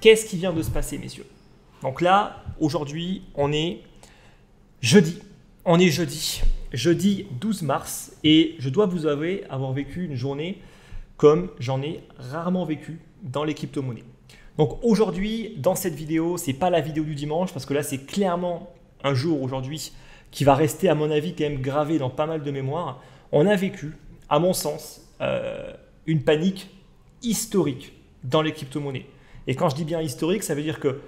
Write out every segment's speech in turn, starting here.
Qu'est-ce qui vient de se passer, messieurs Donc là, aujourd'hui, on est jeudi. On est jeudi. Jeudi 12 mars. Et je dois vous avouer avoir vécu une journée comme j'en ai rarement vécu dans les crypto-monnaies. Donc aujourd'hui, dans cette vidéo, c'est pas la vidéo du dimanche parce que là, c'est clairement un jour aujourd'hui qui va rester, à mon avis, quand même gravé dans pas mal de mémoire. On a vécu, à mon sens, euh, une panique historique dans les crypto-monnaies. Et quand je dis bien historique, ça veut dire que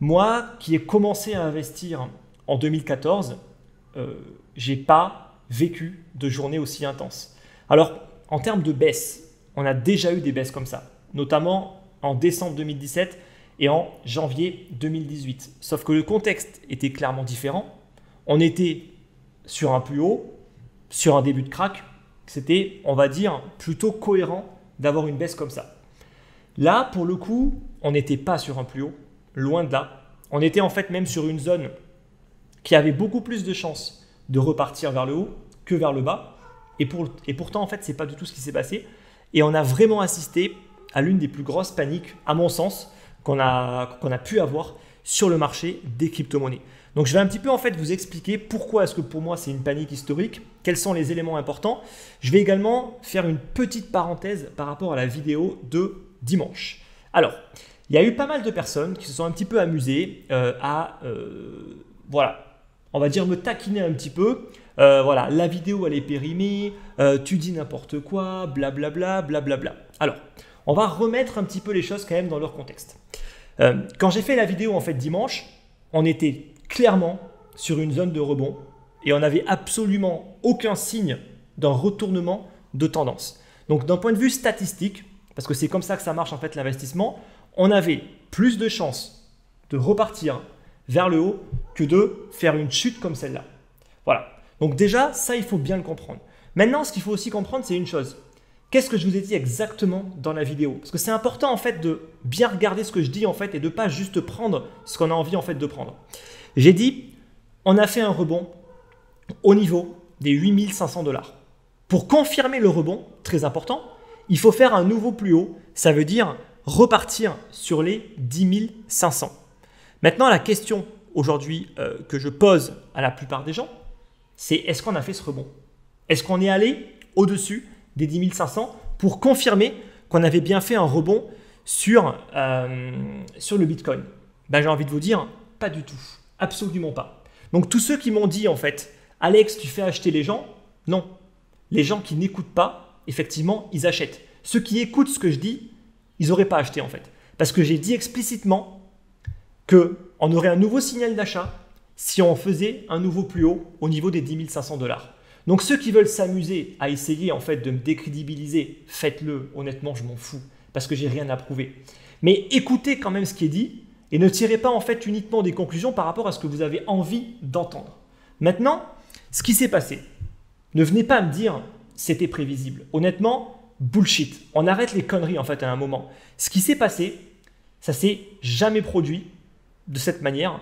moi, qui ai commencé à investir en 2014, euh, j'ai pas vécu de journée aussi intense. Alors, en termes de baisse, on a déjà eu des baisses comme ça, notamment en décembre 2017 et en janvier 2018. Sauf que le contexte était clairement différent. On était sur un plus haut, sur un début de crack. C'était, on va dire, plutôt cohérent d'avoir une baisse comme ça. Là, pour le coup, on n'était pas sur un plus haut, loin de là. On était en fait même sur une zone qui avait beaucoup plus de chances de repartir vers le haut que vers le bas. Et, pour, et pourtant, en fait, ce n'est pas du tout ce qui s'est passé. Et on a vraiment assisté à l'une des plus grosses paniques, à mon sens, qu'on a, qu'on a pu avoir sur le marché des crypto-monnaies. Donc je vais un petit peu en fait vous expliquer pourquoi est-ce que pour moi c'est une panique historique, quels sont les éléments importants. Je vais également faire une petite parenthèse par rapport à la vidéo de dimanche. Alors, il y a eu pas mal de personnes qui se sont un petit peu amusées euh, à, euh, voilà, on va dire me taquiner un petit peu. Euh, voilà, la vidéo elle est périmée, tu dis n'importe quoi, blablabla, blablabla. Alors, on va remettre un petit peu les choses quand même dans leur contexte. quand j'ai fait la vidéo en fait dimanche, on était clairement sur une zone de rebond et on n'avait absolument aucun signe d'un retournement de tendance. Donc d'un point de vue statistique, parce que c'est comme ça que ça marche en fait l'investissement, on avait plus de chances de repartir vers le haut que de faire une chute comme celle-là. Voilà. Donc déjà, ça, il faut bien le comprendre. Maintenant, ce qu'il faut aussi comprendre, c'est une chose. Qu'est-ce que je vous ai dit exactement dans la vidéo? Parce que c'est important en fait de bien regarder ce que je dis en fait et de pas juste prendre ce qu'on a envie en fait de prendre. J'ai dit, on a fait un rebond au niveau des 8500 dollars. Pour confirmer le rebond, très important, il faut faire un nouveau plus haut. Ça veut dire repartir sur les 10 500. Maintenant, la question aujourd'hui euh, que je pose à la plupart des gens, c'est est-ce qu'on a fait ce rebond? Est-ce qu'on est allé au-dessus des 10 500 pour confirmer qu'on avait bien fait un rebond sur, euh, sur le Bitcoin? Ben, J'ai envie de vous dire, pas du tout. Absolument pas. Donc tous ceux qui m'ont dit en fait, Alex, tu fais acheter les gens, non. Les gens qui n'écoutent pas, effectivement, ils achètent. Ceux qui écoutent ce que je dis, ils n'auraient pas acheté en fait. Parce que j'ai dit explicitement qu'on aurait un nouveau signal d'achat si on faisait un nouveau plus haut au niveau des 10 500 dollars. Donc ceux qui veulent s'amuser à essayer en fait de me décrédibiliser, faites-le. Honnêtement, je m'en fous parce que j'ai rien à prouver. Mais écoutez quand même ce qui est dit et ne tirez pas en fait uniquement des conclusions par rapport à ce que vous avez envie d'entendre. Maintenant, ce qui s'est passé, ne venez pas me dire c'était prévisible. Honnêtement, bullshit. On arrête les conneries en fait à un moment. Ce qui s'est passé, ça s'est jamais produit de cette manière.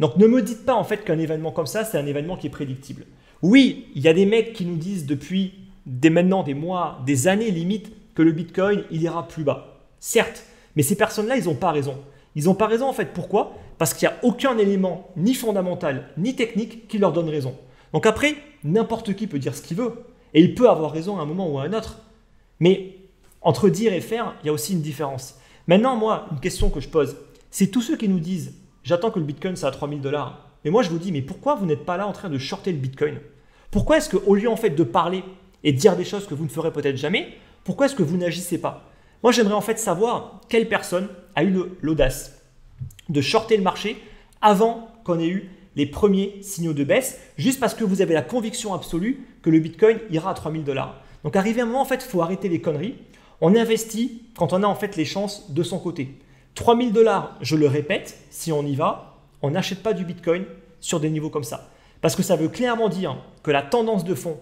Donc ne me dites pas en fait qu'un événement comme ça, c'est un événement qui est prédictible. Oui, il y a des mecs qui nous disent depuis des maintenant des mois, des années limite que le Bitcoin, il ira plus bas. Certes, mais ces personnes-là, ils n'ont pas raison. Ils n'ont pas raison en fait. Pourquoi? Parce qu'il n'y a aucun élément ni fondamental ni technique qui leur donne raison. Donc après, n'importe qui peut dire ce qu'il veut. Et il peut avoir raison à un moment ou à un autre. Mais entre dire et faire, il y a aussi une différence. Maintenant, moi, une question que je pose, c'est tous ceux qui nous disent j'attends que le Bitcoin soit à 3000 dollars. Mais moi, je vous dis, mais pourquoi vous n'êtes pas là en train de shorter le Bitcoin? Pourquoi est-ce qu'au lieu en fait de parler et de dire des choses que vous ne ferez peut-être jamais, pourquoi est-ce que vous n'agissez pas? Moi, j'aimerais en fait savoir quelle personne a eu l'audace de shorter le marché avant qu'on ait eu les premiers signaux de baisse, juste parce que vous avez la conviction absolue que le Bitcoin ira à 3000 dollars. Donc arrivé un moment, en fait, il faut arrêter les conneries. On investit quand on a en fait les chances de son côté. 3000 dollars, je le répète, si on y va, on n'achète pas du Bitcoin sur des niveaux comme ça. Parce que ça veut clairement dire que la tendance de fond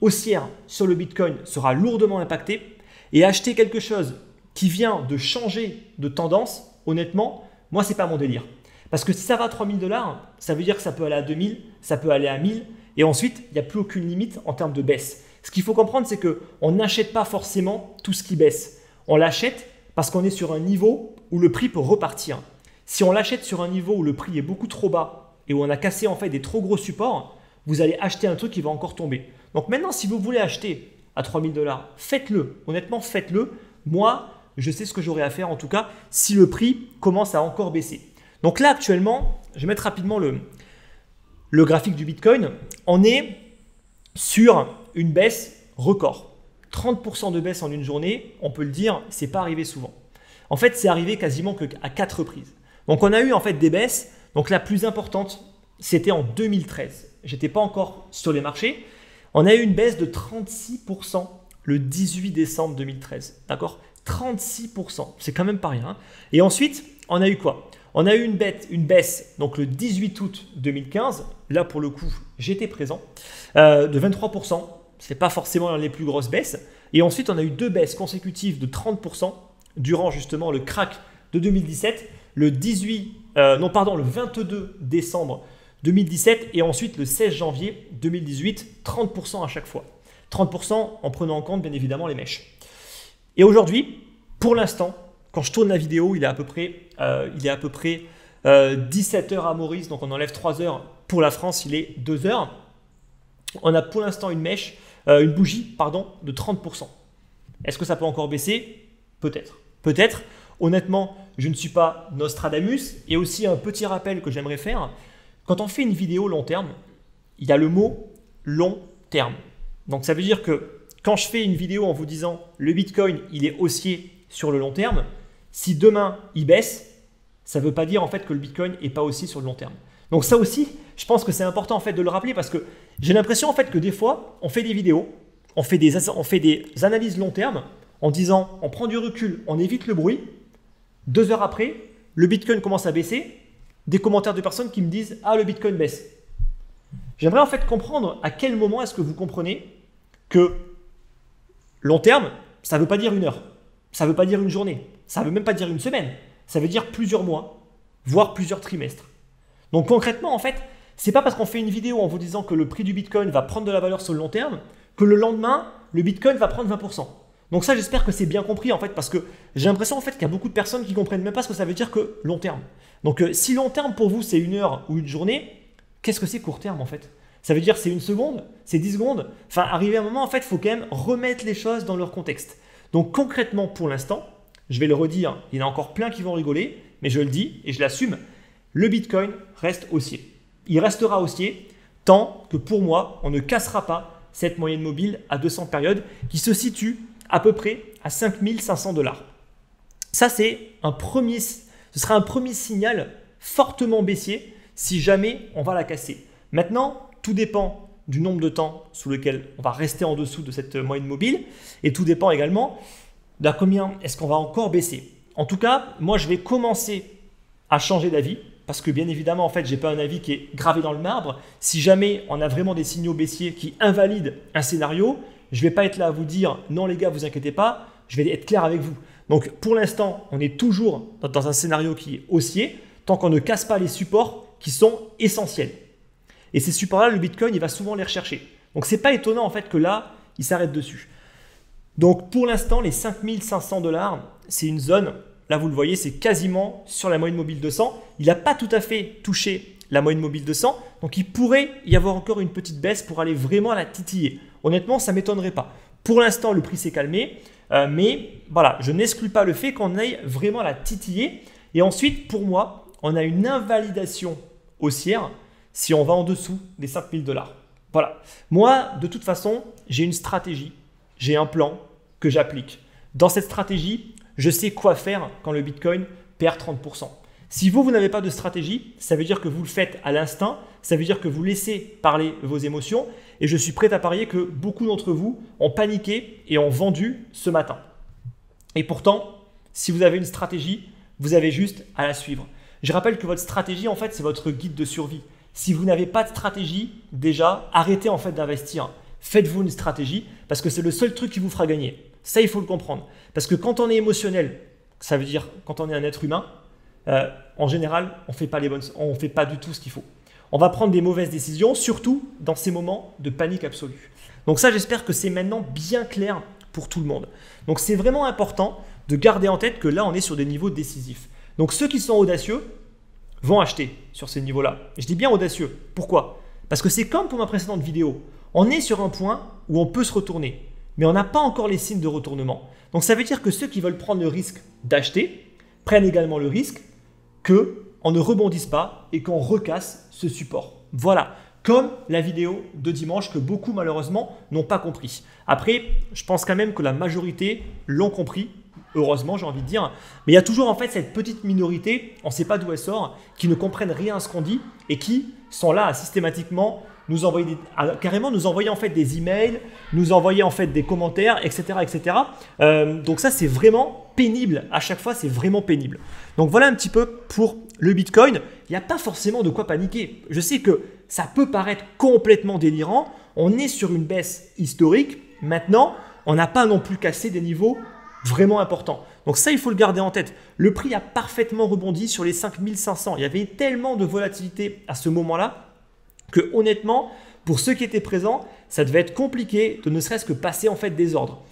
haussière sur le Bitcoin sera lourdement impactée. Et acheter quelque chose qui vient de changer de tendance, honnêtement, moi, ce n'est pas mon délire. Parce que si ça va à 3000 dollars, ça veut dire que ça peut aller à 2000, ça peut aller à 1000. et ensuite, il n'y a plus aucune limite en termes de baisse. Ce qu'il faut comprendre, c'est qu'on n'achète pas forcément tout ce qui baisse. On l'achète parce qu'on est sur un niveau où le prix peut repartir. Si on l'achète sur un niveau où le prix est beaucoup trop bas et où on a cassé en fait des trop gros supports, vous allez acheter un truc qui va encore tomber. Donc maintenant, si vous voulez acheter à 3000 dollars, faites-le. Honnêtement, faites-le. Moi, je sais ce que j'aurai à faire en tout cas si le prix commence à encore baisser. Donc là, actuellement, je vais mettre rapidement le, graphique du Bitcoin. On est sur une baisse record. 30% de baisse en une journée, on peut le dire, c'est pas arrivé souvent. En fait, c'est arrivé quasiment à quatre reprises. Donc on a eu en fait des baisses. Donc la plus importante, c'était en 2013. J'étais pas encore sur les marchés. On a eu une baisse de 36% le 18 décembre 2013. D'accord? 36%. C'est quand même pas rien. Hein. Et ensuite, on a eu quoi? On a eu une, bête, une baisse, donc le 18 août 2015. Là, pour le coup, j'étais présent, euh, de 23%. Ce n'est pas forcément les plus grosses baisses. Et ensuite, on a eu deux baisses consécutives de 30% durant justement le crack de 2017, le 18, euh, non pardon, le 22 décembre 2017 et ensuite le 16 janvier 2018, 30% à chaque fois. 30% en prenant en compte bien évidemment les mèches. Et aujourd'hui, pour l'instant, quand je tourne la vidéo, il est à peu près, euh, il est à peu près 17 euh, heures à Maurice, donc on enlève 3 heures. Pour la France, il est 2 heures. On a pour l'instant une mèche, euh, une bougie, pardon, de 30%. Est-ce que ça peut encore baisser? Peut-être. Peut-être. Honnêtement, je ne suis pas Nostradamus. Et aussi un petit rappel que j'aimerais faire. Quand on fait une vidéo long terme, il y a le mot long terme. Donc ça veut dire que quand je fais une vidéo en vous disant le Bitcoin, il est haussier sur le long terme, si demain il baisse, ça ne veut pas dire en fait que le Bitcoin n'est pas haussier sur le long terme. Donc ça aussi, je pense que c'est important en fait de le rappeler parce que j'ai l'impression en fait que des fois, on fait des vidéos, on fait des, on fait des analyses long terme en disant on prend du recul, on évite le bruit. Deux heures après, le Bitcoin commence à baisser. Des commentaires de personnes qui me disent ah le Bitcoin baisse. J'aimerais en fait comprendre à quel moment est-ce que vous comprenez que long terme, ça ne veut pas dire une heure, ça ne veut pas dire une journée, ça ne veut même pas dire une semaine, ça veut dire plusieurs mois, voire plusieurs trimestres. Donc concrètement, en fait, c'est pas parce qu'on fait une vidéo en vous disant que le prix du Bitcoin va prendre de la valeur sur le long terme que le lendemain, le Bitcoin va prendre 20%. Donc ça, j'espère que c'est bien compris en fait, parce que j'ai l'impression en fait qu'il y a beaucoup de personnes qui comprennent même pas ce que ça veut dire que long terme. Donc euh, si long terme pour vous c'est une heure ou une journée, qu'est-ce que c'est court terme en fait? Ça veut dire c'est une seconde, c'est 10 secondes. Enfin, arrivé un moment en fait, il faut quand même remettre les choses dans leur contexte. Donc concrètement, pour l'instant, je vais le redire, il y en a encore plein qui vont rigoler, mais je le dis et je l'assume, le Bitcoin reste haussier. Il restera haussier tant que pour moi, on ne cassera pas cette moyenne mobile à 200 périodes qui se situe à peu près à 5500 dollars. Ça, c'est un premier, ce sera un premier signal fortement baissier si jamais on va la casser. Maintenant, tout dépend du nombre de temps sous lequel on va rester en dessous de cette moyenne mobile et tout dépend également d'à combien est-ce qu'on va encore baisser. En tout cas, moi, je vais commencer à changer d'avis parce que bien évidemment, en fait, j'ai pas un avis qui est gravé dans le marbre. Si jamais on a vraiment des signaux baissiers qui invalident un scénario, je ne vais pas être là à vous dire non les gars, vous inquiétez pas, je vais être clair avec vous. Donc pour l'instant, on est toujours dans un scénario qui est haussier tant qu'on ne casse pas les supports qui sont essentiels. Et ces supports-là, le Bitcoin, il va souvent les rechercher. Donc c'est pas étonnant en fait que là, il s'arrête dessus. Donc pour l'instant, les 5500 dollars, c'est une zone, là vous le voyez, c'est quasiment sur la moyenne mobile 200. Il n'a pas tout à fait touché la moyenne mobile 200, donc il pourrait y avoir encore une petite baisse pour aller vraiment la titiller. Honnêtement, ça ne m'étonnerait pas. Pour l'instant, le prix s'est calmé, euh, mais voilà, je n'exclus pas le fait qu'on aille vraiment la titiller. Et ensuite, pour moi, on a une invalidation haussière si on va en dessous des 5000 dollars. Voilà. Moi, de toute façon, j'ai une stratégie, j'ai un plan que j'applique. Dans cette stratégie, je sais quoi faire quand le Bitcoin perd 30%. Si vous, vous n'avez pas de stratégie, ça veut dire que vous le faites à l'instinct, ça veut dire que vous laissez parler vos émotions, et je suis prêt à parier que beaucoup d'entre vous ont paniqué et ont vendu ce matin. Et pourtant, si vous avez une stratégie, vous avez juste à la suivre. Je rappelle que votre stratégie, en fait, c'est votre guide de survie. Si vous n'avez pas de stratégie, déjà, arrêtez en fait d'investir. Faites-vous une stratégie parce que c'est le seul truc qui vous fera gagner. Ça, il faut le comprendre. Parce que quand on est émotionnel, ça veut dire quand on est un être humain, euh, en général, on fait pas les bonnes, on fait pas du tout ce qu'il faut. on va prendre des mauvaises décisions, surtout dans ces moments de panique absolue. Donc ça, j'espère que c'est maintenant bien clair pour tout le monde. Donc c'est vraiment important de garder en tête que là, on est sur des niveaux décisifs. Donc ceux qui sont audacieux vont acheter sur ces niveaux-là. Je dis bien audacieux. Pourquoi? Parce que c'est comme pour ma précédente vidéo. On est sur un point où on peut se retourner, mais on n'a pas encore les signes de retournement. Donc ça veut dire que ceux qui veulent prendre le risque d'acheter prennent également le risque qu'on ne rebondisse pas et qu'on recasse ce support. Voilà, comme la vidéo de dimanche que beaucoup malheureusement n'ont pas compris. Après, je pense quand même que la majorité l'ont compris, heureusement j'ai envie de dire, mais il y a toujours en fait cette petite minorité, on ne sait pas d'où elle sort, qui ne comprennent rien à ce qu'on dit et qui sont là à systématiquement nous envoyer carrément nous envoyer en fait des emails, nous envoyer en fait des commentaires, etc. etc. Euh, donc ça c'est vraiment pénible. À chaque fois c'est vraiment pénible. Donc voilà un petit peu pour le Bitcoin. Il n'y a pas forcément de quoi paniquer. Je sais que ça peut paraître complètement délirant. On est sur une baisse historique. Maintenant, on n'a pas non plus cassé des niveaux vraiment importants. Donc ça, il faut le garder en tête. Le prix a parfaitement rebondi sur les 5500. Il y avait tellement de volatilité à ce moment-là que honnêtement, pour ceux qui étaient présents, ça devait être compliqué de ne serait-ce que passer en fait des ordres.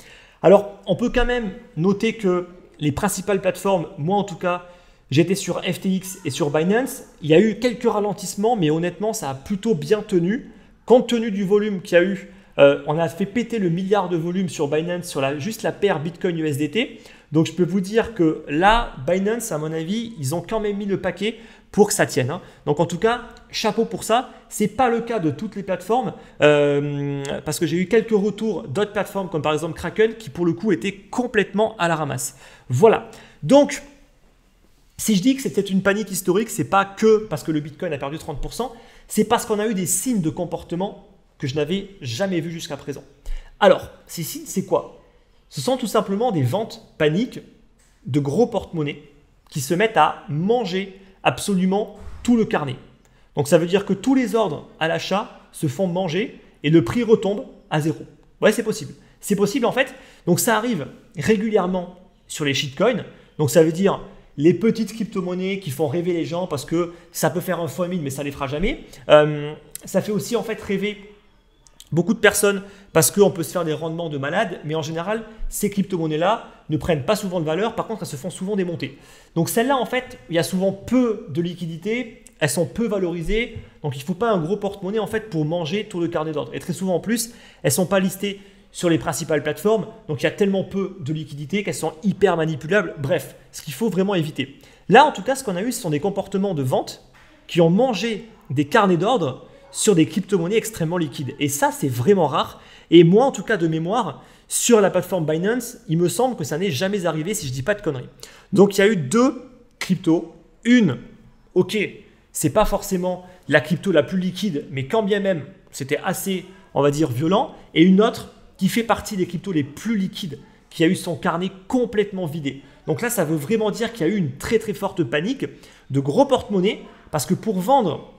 Alors, on peut quand même noter que les principales plateformes, moi en tout cas, j'étais sur FTX et sur Binance. Il y a eu quelques ralentissements, mais honnêtement, ça a plutôt bien tenu. Compte tenu du volume qu'il y a eu, euh, on a fait péter le milliard de volume sur Binance, sur la, juste la paire Bitcoin USDT. Donc je peux vous dire que là, Binance, à mon avis, ils ont quand même mis le paquet pour que ça tienne. Hein. Donc en tout cas, chapeau pour ça. Ce n'est pas le cas de toutes les plateformes, euh, parce que j'ai eu quelques retours d'autres plateformes, comme par exemple Kraken, qui pour le coup étaient complètement à la ramasse. Voilà. Donc, si je dis que c'était une panique historique, c'est pas que parce que le Bitcoin a perdu 30%, c'est parce qu'on a eu des signes de comportement que je n'avais jamais vus jusqu'à présent. Alors, ces signes, c'est quoi? Ce sont tout simplement des ventes paniques de gros porte-monnaies qui se mettent à manger absolument tout le carnet. Donc ça veut dire que tous les ordres à l'achat se font manger et le prix retombe à zéro. Ouais, c'est possible. C'est possible en fait. Donc ça arrive régulièrement sur les shitcoins. Donc ça veut dire les petites crypto-monnaies qui font rêver les gens parce que ça peut faire un fois mais ça ne les fera jamais. Euh, ça fait aussi en fait rêver beaucoup de personnes parce qu'on peut se faire des rendements de malade, mais en général, ces crypto-monnaies-là ne prennent pas souvent de valeur, par contre, elles se font souvent démonter. Donc celles-là, en fait, il y a souvent peu de liquidités, elles sont peu valorisées, donc il ne faut pas un gros porte-monnaie en fait pour manger tout le carnet d'ordre. Et très souvent en plus, elles ne sont pas listées sur les principales plateformes, donc il y a tellement peu de liquidités qu'elles sont hyper manipulables. Bref, ce qu'il faut vraiment éviter. Là, en tout cas, ce qu'on a eu, ce sont des comportements de vente qui ont mangé des carnets d'ordre sur des crypto-monnaies extrêmement liquides. Et ça, c'est vraiment rare. Et moi, en tout cas, de mémoire, sur la plateforme Binance, il me semble que ça n'est jamais arrivé si je ne dis pas de conneries. Donc, il y a eu deux cryptos. Une, ok, c'est pas forcément la crypto la plus liquide, mais quand bien même, c'était assez, on va dire, violent. Et une autre qui fait partie des cryptos les plus liquides, qui a eu son carnet complètement vidé. Donc là, ça veut vraiment dire qu'il y a eu une très très forte panique de gros porte-monnaie, parce que pour vendre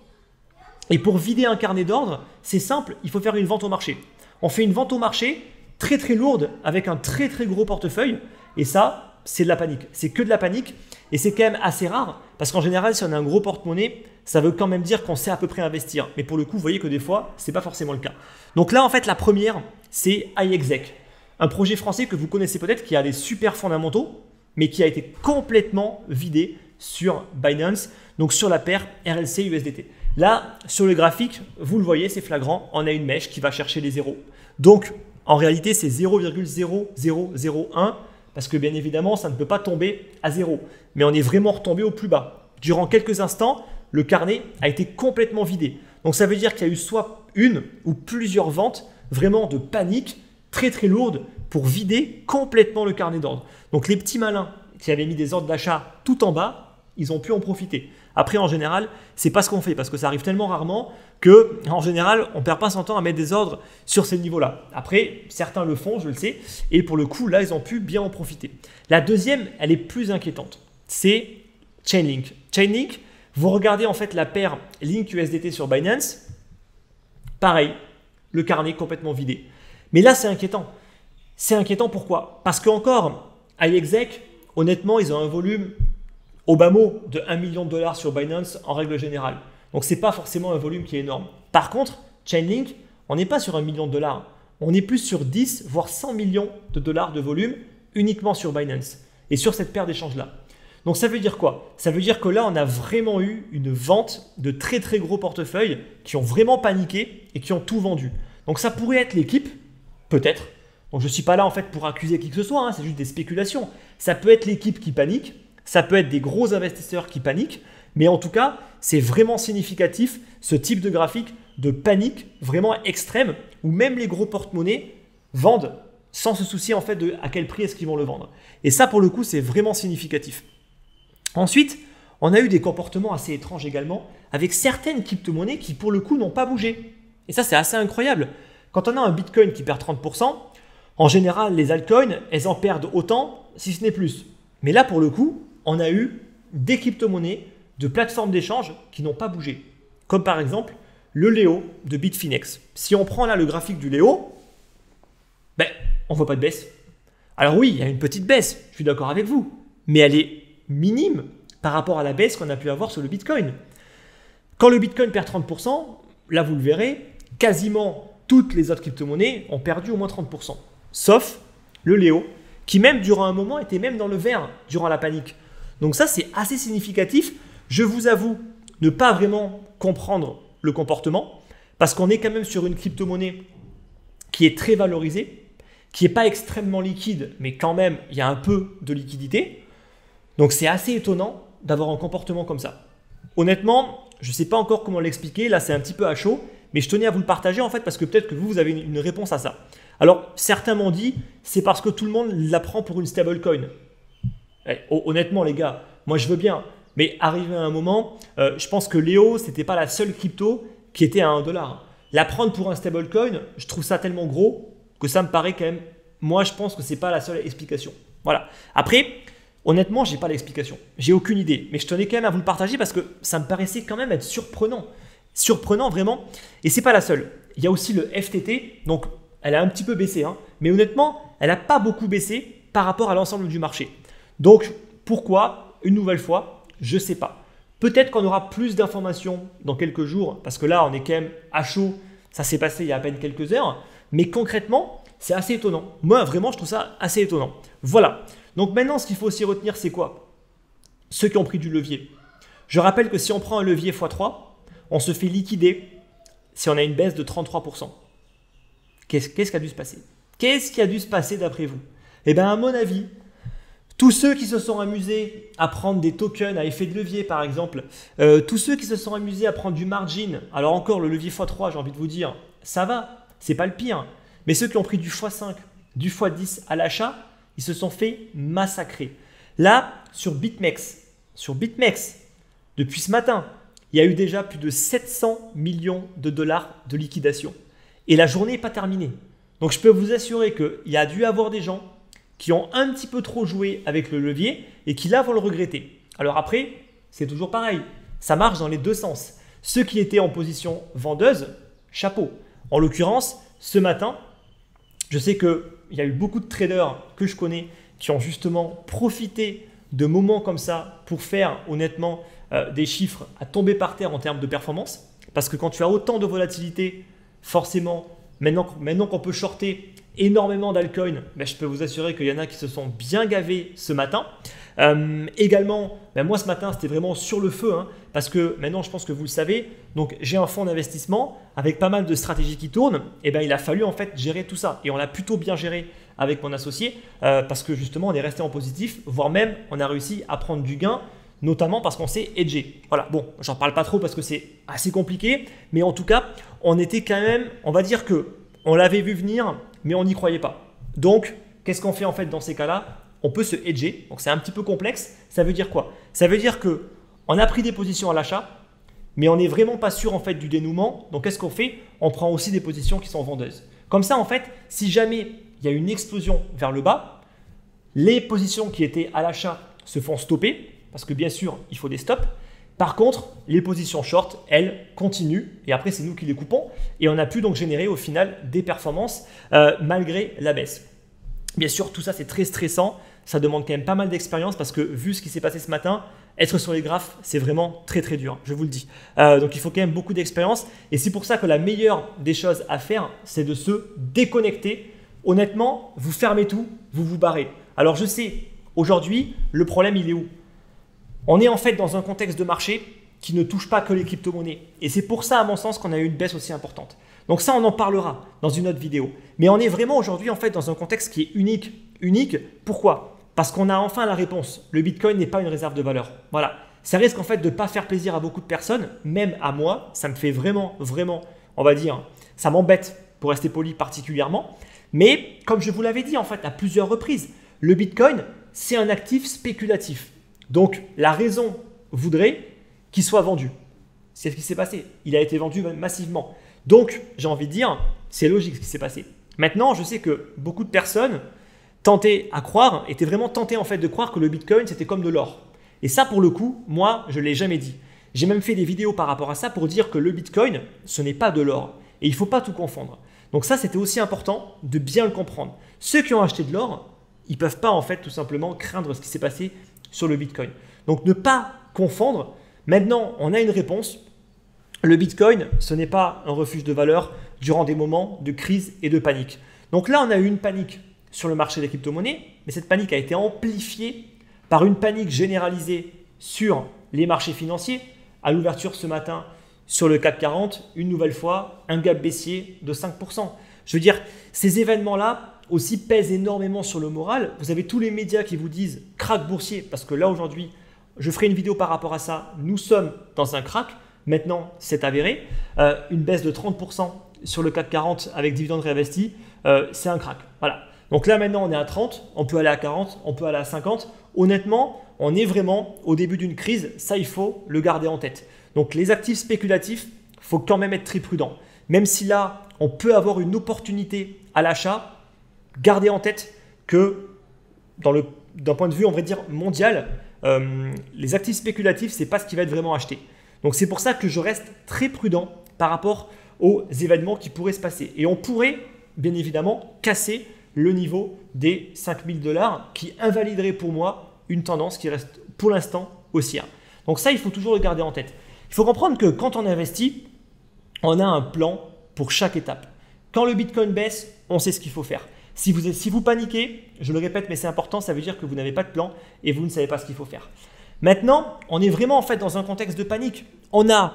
et pour vider un carnet d'ordre, c'est simple, il faut faire une vente au marché. On fait une vente au marché très très lourde avec un très très gros portefeuille et ça, c'est de la panique. C'est que de la panique et c'est quand même assez rare parce qu'en général, si on a un gros porte-monnaie, ça veut quand même dire qu'on sait à peu près investir. Mais pour le coup, vous voyez que des fois, ce n'est pas forcément le cas. Donc là, en fait, la première, c'est iExec, un projet français que vous connaissez peut-être qui a des super fondamentaux, mais qui a été complètement vidé sur Binance, donc sur la paire RLC USDT. Là, sur le graphique, vous le voyez, c'est flagrant, on a une mèche qui va chercher les zéros. Donc, en réalité, c'est 0,0001 parce que bien évidemment, ça ne peut pas tomber à zéro. Mais on est vraiment retombé au plus bas. Durant quelques instants, le carnet a été complètement vidé. Donc ça veut dire qu'il y a eu soit une ou plusieurs ventes vraiment de panique très très lourdes pour vider complètement le carnet d'ordre. Donc les petits malins qui avaient mis des ordres d'achat tout en bas, ils ont pu en profiter. Après, en général, c'est pas ce qu'on fait parce que ça arrive tellement rarement que, en général, on perd pas son temps à mettre des ordres sur ces niveaux-là. Après, certains le font, je le sais, et pour le coup, là, ils ont pu bien en profiter. La deuxième, elle est plus inquiétante. C'est Chainlink. Chainlink, vous regardez en fait la paire Link USDT sur Binance, pareil, le carnet complètement vidé. Mais là, c'est inquiétant. C'est inquiétant pourquoi? Parce qu'encore, iExec, honnêtement, ils ont un volume au bas mot de 1 million de dollars sur Binance en règle générale. Donc c'est pas forcément un volume qui est énorme. Par contre, Chainlink, on n'est pas sur un million de dollars. On est plus sur 10, voire 100 millions de dollars de volume uniquement sur Binance et sur cette paire d'échanges-là. Donc ça veut dire quoi? Ça veut dire que là, on a vraiment eu une vente de très très gros portefeuilles qui ont vraiment paniqué et qui ont tout vendu. Donc ça pourrait être l'équipe, peut-être. Donc je ne suis pas là en fait pour accuser qui que ce soit, hein, c'est juste des spéculations. Ça peut être l'équipe qui panique, ça peut être des gros investisseurs qui paniquent, mais en tout cas, c'est vraiment significatif ce type de graphique de panique vraiment extrême où même les gros porte-monnaies vendent sans se soucier en fait de à quel prix est-ce qu'ils vont le vendre. Et ça pour le coup, c'est vraiment significatif. Ensuite, on a eu des comportements assez étranges également avec certaines crypto-monnaies qui pour le coup n'ont pas bougé. Et ça c'est assez incroyable. Quand on a un Bitcoin qui perd 30%, en général les altcoins, elles en perdent autant, si ce n'est plus. Mais là pour le coup, on a eu des crypto-monnaies de plateformes d'échange qui n'ont pas bougé. Comme par exemple le Léo de Bitfinex. Si on prend là le graphique du Léo, ben, on ne voit pas de baisse. Alors oui, il y a une petite baisse, je suis d'accord avec vous, mais elle est minime par rapport à la baisse qu'on a pu avoir sur le Bitcoin. Quand le Bitcoin perd 30%, là vous le verrez, quasiment toutes les autres crypto-monnaies ont perdu au moins 30%. Sauf le Léo, qui même durant un moment était même dans le vert durant la panique. Donc ça c'est assez significatif. Je vous avoue ne pas vraiment comprendre le comportement, parce qu'on est quand même sur une crypto-monnaie qui est très valorisée, qui n'est pas extrêmement liquide, mais quand même il y a un peu de liquidité. Donc c'est assez étonnant d'avoir un comportement comme ça. Honnêtement, je ne sais pas encore comment l'expliquer, là c'est un petit peu à chaud, mais je tenais à vous le partager en fait parce que peut-être que vous, vous avez une réponse à ça. Alors certains m'ont dit, c'est parce que tout le monde la prend pour une stablecoin. Eh, honnêtement les gars, moi je veux bien, mais arrivé à un moment, euh, je pense que Léo, c'était pas la seule crypto qui était à 1 dollar. La prendre pour un stablecoin, je trouve ça tellement gros que ça me paraît quand même, moi je pense que c'est pas la seule explication. Voilà. Après, Honnêtement, j'ai pas l'explication. J'ai aucune idée. Mais je tenais quand même à vous le partager parce que ça me paraissait quand même être surprenant. Surprenant vraiment. Et c'est pas la seule. Il y a aussi le FTT. Donc, elle a un petit peu baissé. Hein. mais honnêtement, elle n'a pas beaucoup baissé par rapport à l'ensemble du marché. Donc, pourquoi Une nouvelle fois, je ne sais pas. Peut-être qu'on aura plus d'informations dans quelques jours, parce que là, on est quand même à chaud. Ça s'est passé il y a à peine quelques heures. Mais concrètement, c'est assez étonnant. Moi, vraiment, je trouve ça assez étonnant. Voilà. Donc maintenant, ce qu'il faut aussi retenir, c'est quoi? Ceux qui ont pris du levier. Je rappelle que si on prend un levier x3, on se fait liquider si on a une baisse de 33%. Qu'est-ce qui a dû se passer? Qu'est-ce qui a dû se passer d'après vous? Eh bien, à mon avis, tous ceux qui se sont amusés à prendre des tokens à effet de levier, par exemple, euh, tous ceux qui se sont amusés à prendre du margin, alors encore le levier x3, j'ai envie de vous dire, ça va, c'est pas le pire. Mais ceux qui ont pris du x5, du x10 à l'achat, ils se sont fait massacrer. Là, sur BitMEX, sur BitMEX, depuis ce matin, il y a eu déjà plus de 700 millions de dollars de liquidation. Et la journée n'est pas terminée. Donc je peux vous assurer qu'il y a dû avoir des gens qui ont un petit peu trop joué avec le levier et qui là vont le regretter. Alors après, c'est toujours pareil. Ça marche dans les deux sens. Ceux qui étaient en position vendeuse, chapeau. En l'occurrence, ce matin, je sais qu'il y a eu beaucoup de traders que je connais qui ont justement profité de moments comme ça pour faire honnêtement euh, des chiffres à tomber par terre en termes de performance. Parce que quand tu as autant de volatilité, forcément, maintenant, maintenant qu'on peut shorter énormément d'alcoin, ben, je peux vous assurer qu'il y en a qui se sont bien gavés ce matin. Euh, également, ben, moi ce matin c'était vraiment sur le feu, hein, parce que maintenant je pense que vous le savez, donc j'ai un fonds d'investissement avec pas mal de stratégies qui tournent, et ben il a fallu en fait gérer tout ça, et on l'a plutôt bien géré avec mon associé, euh, parce que justement on est resté en positif, voire même on a réussi à prendre du gain, notamment parce qu'on s'est edgé. Voilà, bon, j'en parle pas trop parce que c'est assez compliqué, mais en tout cas, on était quand même, on va dire que on l'avait vu venir, mais on n'y croyait pas. Donc, qu'est-ce qu'on fait en fait dans ces cas-là? On peut se hedger. Donc, c'est un petit peu complexe. Ça veut dire quoi? Ça veut dire que on a pris des positions à l'achat, mais on n'est vraiment pas sûr en fait du dénouement. Donc, qu'est-ce qu'on fait? On prend aussi des positions qui sont vendeuses. Comme ça, en fait, si jamais il y a une explosion vers le bas, les positions qui étaient à l'achat se font stopper, parce que bien sûr, il faut des stops. Par contre, les positions short, elles, continuent et après, c'est nous qui les coupons et on a pu donc générer au final des performances euh, malgré la baisse. Bien sûr, tout ça, c'est très stressant. Ça demande quand même pas mal d'expérience parce que vu ce qui s'est passé ce matin, être sur les graphes, c'est vraiment très très dur, je vous le dis. Euh, donc il faut quand même beaucoup d'expérience. Et c'est pour ça que la meilleure des choses à faire, c'est de se déconnecter. Honnêtement, vous fermez tout, vous vous barrez. Alors je sais, aujourd'hui, le problème, il est où? On est en fait dans un contexte de marché qui ne touche pas que les crypto-monnaies. Et c'est pour ça, à mon sens, qu'on a eu une baisse aussi importante. Donc ça, on en parlera dans une autre vidéo. Mais on est vraiment aujourd'hui en fait dans un contexte qui est unique. Unique, pourquoi? Parce qu'on a enfin la réponse. Le Bitcoin n'est pas une réserve de valeur. Voilà. Ça risque en fait de ne pas faire plaisir à beaucoup de personnes, même à moi. Ça me fait vraiment, vraiment, on va dire, ça m'embête pour rester poli particulièrement. Mais comme je vous l'avais dit en fait à plusieurs reprises, le Bitcoin, c'est un actif spéculatif. Donc la raison voudrait qu'il soit vendu. C'est ce qui s'est passé. Il a été vendu massivement. Donc, j'ai envie de dire, c'est logique ce qui s'est passé. Maintenant, je sais que beaucoup de personnes tentaient à croire, étaient vraiment tentées en fait de croire que le Bitcoin c'était comme de l'or. Et ça, pour le coup, moi, je l'ai jamais dit. J'ai même fait des vidéos par rapport à ça pour dire que le Bitcoin, ce n'est pas de l'or. Et il ne faut pas tout confondre. Donc ça, c'était aussi important de bien le comprendre. Ceux qui ont acheté de l'or, ils ne peuvent pas en fait tout simplement craindre ce qui s'est passé sur le Bitcoin. Donc ne pas confondre. Maintenant, on a une réponse. Le Bitcoin, ce n'est pas un refuge de valeur durant des moments de crise et de panique. Donc là, on a eu une panique sur le marché des crypto-monnaies, mais cette panique a été amplifiée par une panique généralisée sur les marchés financiers. À l'ouverture ce matin sur le CAC 40, une nouvelle fois, un gap baissier de 5%. Je veux dire, ces événements-là aussi pèsent énormément sur le moral. Vous avez tous les médias qui vous disent crack boursier, parce que là aujourd'hui, je ferai une vidéo par rapport à ça. Nous sommes dans un crack. Maintenant, c'est avéré. Euh, une baisse de 30% sur le CAC 40 avec dividendes réinvestis, euh, c'est un crack. Voilà. Donc là, maintenant, on est à 30, on peut aller à 40, on peut aller à 50. Honnêtement, on est vraiment au début d'une crise. Ça, il faut le garder en tête. Donc les actifs spéculatifs, faut quand même être très prudent. Même si là, on peut avoir une opportunité à l'achat, gardez en tête que d'un point de vue, on va dire, mondial, euh, les actifs spéculatifs, ce n'est pas ce qui va être vraiment acheté. Donc c'est pour ça que je reste très prudent par rapport aux événements qui pourraient se passer. Et on pourrait, bien évidemment, casser le niveau des 5000 dollars qui invaliderait pour moi une tendance qui reste pour l'instant haussière. Donc ça, il faut toujours le garder en tête. Il faut comprendre que quand on investit, on a un plan pour chaque étape. Quand le Bitcoin baisse, on sait ce qu'il faut faire. Si vous, paniquez, je le répète, mais c'est important, ça veut dire que vous n'avez pas de plan et vous ne savez pas ce qu'il faut faire. Maintenant, on est vraiment en fait dans un contexte de panique. On a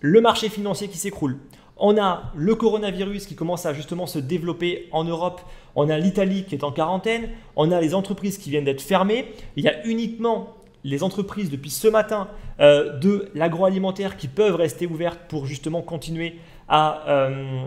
le marché financier qui s'écroule. On a le coronavirus qui commence à justement se développer en Europe. On a l'Italie qui est en quarantaine. On a les entreprises qui viennent d'être fermées. Il y a uniquement les entreprises depuis ce matin euh, de l'agroalimentaire qui peuvent rester ouvertes pour justement continuer à, euh,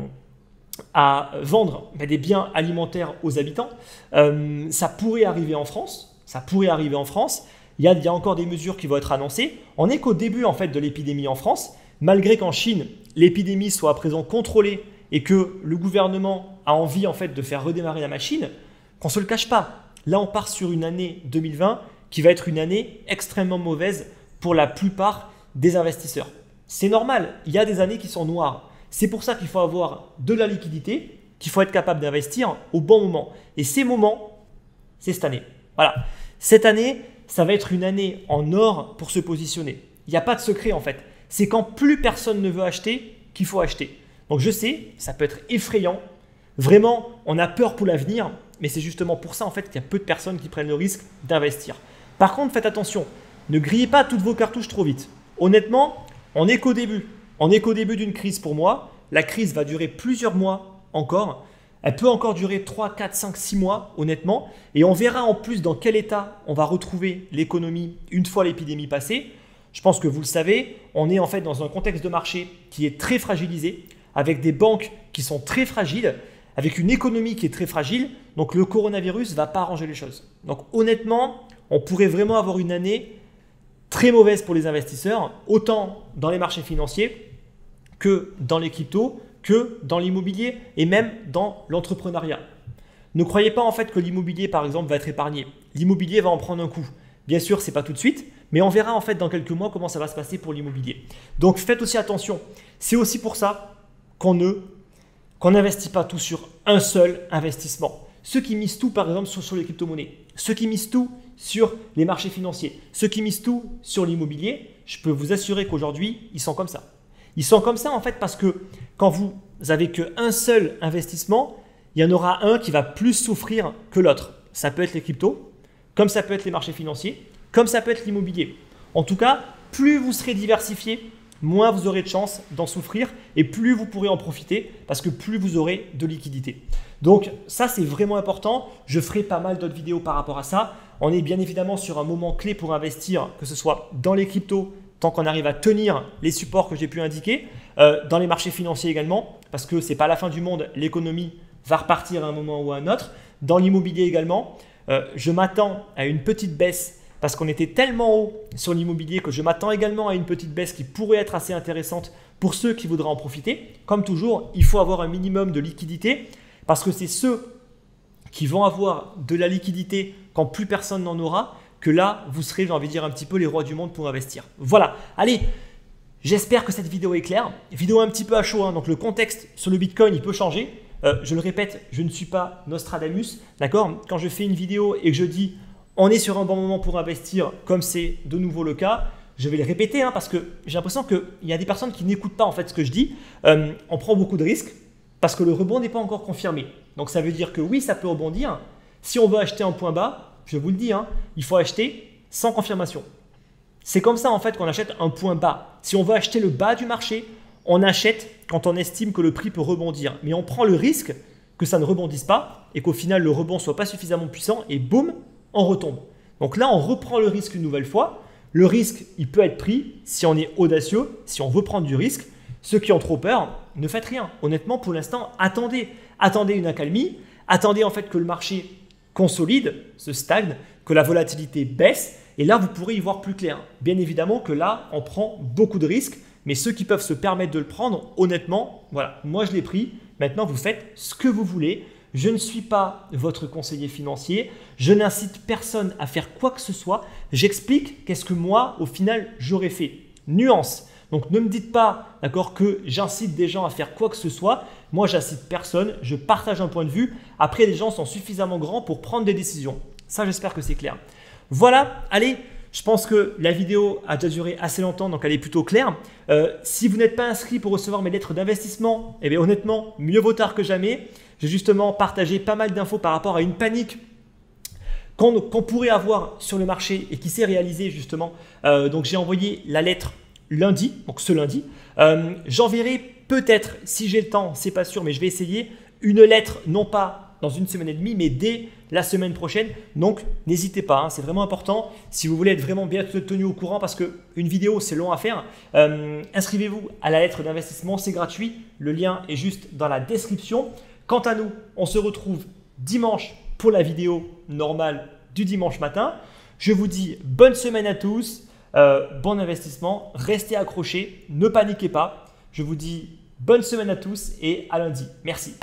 à vendre des biens alimentaires aux habitants. Euh, ça pourrait arriver en France. Ça pourrait arriver en France. Il y, a, encore des mesures qui vont être annoncées. On n'est qu'au début en fait de l'épidémie en France, malgré qu'en Chine l'épidémie soit à présent contrôlée et que le gouvernement a envie en fait de faire redémarrer la machine, qu'on se le cache pas. Là, on part sur une année 2020 qui va être une année extrêmement mauvaise pour la plupart des investisseurs. C'est normal, il y a des années qui sont noires. C'est pour ça qu'il faut avoir de la liquidité, qu'il faut être capable d'investir au bon moment. Et ces moments, c'est cette année. Voilà. Cette année, ça va être une année en or pour se positionner. Il n'y a pas de secret en fait. C'est quand plus personne ne veut acheter qu'il faut acheter. Donc je sais, ça peut être effrayant. Vraiment, on a peur pour l'avenir, mais c'est justement pour ça en fait qu'il y a peu de personnes qui prennent le risque d'investir. Par contre, faites attention, ne grillez pas toutes vos cartouches trop vite. Honnêtement, on n'est qu'au début. On n'est qu'au début d'une crise pour moi. La crise va durer plusieurs mois encore. Elle peut encore durer 3, 4, 5, 6 mois, honnêtement. Et on verra en plus dans quel état on va retrouver l'économie une fois l'épidémie passée. Je pense que vous le savez, on est en fait dans un contexte de marché qui est très fragilisé, avec des banques qui sont très fragiles, avec une économie qui est très fragile. Donc le coronavirus ne va pas arranger les choses. Donc honnêtement, on pourrait vraiment avoir une année très mauvaise pour les investisseurs, autant dans les marchés financiers que dans les cryptos, que dans l'immobilier et même dans l'entrepreneuriat. Ne croyez pas en fait que l'immobilier par exemple va être épargné. L'immobilier va en prendre un coup. Bien sûr, c'est pas tout de suite, mais on verra en fait dans quelques mois comment ça va se passer pour l'immobilier. Donc faites aussi attention. C'est aussi pour ça qu'on ne qu'on n'investit pas tout sur un seul investissement. Ceux qui misent tout par exemple sur, sur les crypto-monnaies, ceux qui misent tout, sur les marchés financiers. Ceux qui misent tout sur l'immobilier, je peux vous assurer qu'aujourd'hui, ils sont comme ça. Ils sont comme ça en fait parce que quand vous avez qu'un seul investissement, il y en aura un qui va plus souffrir que l'autre. Ça peut être les cryptos, comme ça peut être les marchés financiers, comme ça peut être l'immobilier. En tout cas, plus vous serez diversifié, moins vous aurez de chances d'en souffrir et plus vous pourrez en profiter parce que plus vous aurez de liquidité. Donc ça, c'est vraiment important. Je ferai pas mal d'autres vidéos par rapport à ça. On est bien évidemment sur un moment clé pour investir, que ce soit dans les cryptos, tant qu'on arrive à tenir les supports que j'ai pu indiquer, euh, dans les marchés financiers également, parce que ce n'est pas la fin du monde, l'économie va repartir à un moment ou à un autre, dans l'immobilier également. Euh, je m'attends à une petite baisse parce qu'on était tellement haut sur l'immobilier que je m'attends également à une petite baisse qui pourrait être assez intéressante pour ceux qui voudraient en profiter. Comme toujours, il faut avoir un minimum de liquidité parce que c'est ceux qui vont avoir de la liquidité quand plus personne n'en aura que là, vous serez, j'ai envie de dire, un petit peu les rois du monde pour investir. Voilà, allez, j'espère que cette vidéo est claire. Vidéo un petit peu à chaud, hein. donc le contexte sur le Bitcoin, il peut changer. Euh, je le répète, je ne suis pas Nostradamus, d'accord? Quand je fais une vidéo et que je dis on est sur un bon moment pour investir, comme c'est de nouveau le cas, je vais le répéter hein, parce que j'ai l'impression qu'il y a des personnes qui n'écoutent pas en fait ce que je dis. Euh, on prend beaucoup de risques parce que le rebond n'est pas encore confirmé. Donc ça veut dire que oui, ça peut rebondir. Si on veut acheter un point bas, je vous le dis, hein, il faut acheter sans confirmation. C'est comme ça en fait qu'on achète un point bas. Si on veut acheter le bas du marché, on achète quand on estime que le prix peut rebondir. Mais on prend le risque que ça ne rebondisse pas et qu'au final le rebond soit pas suffisamment puissant et boum, on retombe. Donc là, on reprend le risque une nouvelle fois. Le risque, il peut être pris si on est audacieux, si on veut prendre du risque. Ceux qui ont trop peur, ne faites rien. Honnêtement, pour l'instant, attendez. Attendez une accalmie. Attendez en fait que le marché consolide, se stagne, que la volatilité baisse, et là, vous pourrez y voir plus clair. Bien évidemment que là, on prend beaucoup de risques, mais ceux qui peuvent se permettre de le prendre, honnêtement, voilà, moi je l'ai pris, maintenant vous faites ce que vous voulez. Je ne suis pas votre conseiller financier, je n'incite personne à faire quoi que ce soit, j'explique qu'est-ce que moi, au final, j'aurais fait. Nuance. Donc ne me dites pas, d'accord, que j'incite des gens à faire quoi que ce soit. Moi, j'incite personne, je partage un point de vue. Après, les gens sont suffisamment grands pour prendre des décisions. Ça, j'espère que c'est clair. Voilà, allez, je pense que la vidéo a déjà duré assez longtemps, donc elle est plutôt claire. Euh, si vous n'êtes pas inscrit pour recevoir mes lettres d'investissement, eh bien honnêtement, mieux vaut tard que jamais. J'ai justement partagé pas mal d'infos par rapport à une panique qu'on pourrait avoir sur le marché et qui s'est réalisée justement. Euh, donc j'ai envoyé la lettre lundi, donc ce lundi. Euh, j'enverrai peut-être, si j'ai le temps, c'est pas sûr, mais je vais essayer, une lettre, non pas dans une semaine et demie, mais dès la semaine prochaine. Donc n'hésitez pas, hein, c'est vraiment important. Si vous voulez être vraiment bien tenu au courant, parce qu'une vidéo c'est long à faire, euh, inscrivez-vous à la lettre d'investissement, c'est gratuit. Le lien est juste dans la description. Quant à nous, on se retrouve dimanche pour la vidéo normale du dimanche matin. Je vous dis bonne semaine à tous. Euh, bon investissement, restez accrochés, ne paniquez pas. Je vous dis bonne semaine à tous et à lundi. Merci.